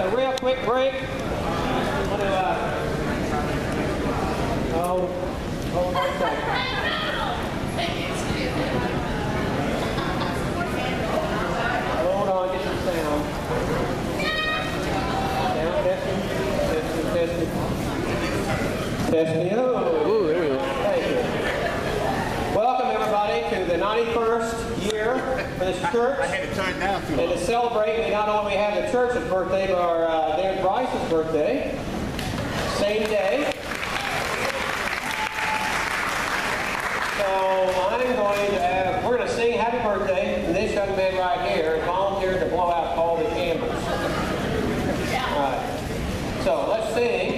a real quick break. Oh, hold on a second. Get some sound. There we go. Welcome, everybody, to the 91st year for this church. I, I had to turn down too And to celebrate, we not only have the church's birthday, but our, uh, Brice's birthday, same day. So I'm going to have, we're going to sing happy birthday to this young man right here, volunteered to blow out all the candles. All right. So let's sing.